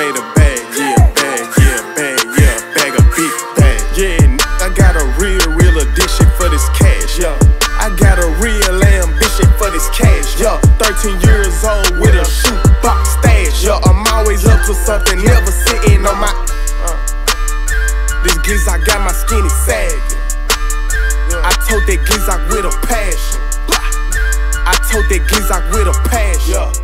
made a bag, yeah, bag, yeah, bag, yeah, bag a big bag. Yeah, I got a real, real addiction for this cash, yeah. I got a real ambition for this cash, yeah. 13 years old with a shoebox stash, yeah. I'm always up to something, never sitting on my. Uh. This giz, I got my skinny sagging. I told that Gizak with a passion. I told that Gizak with a passion.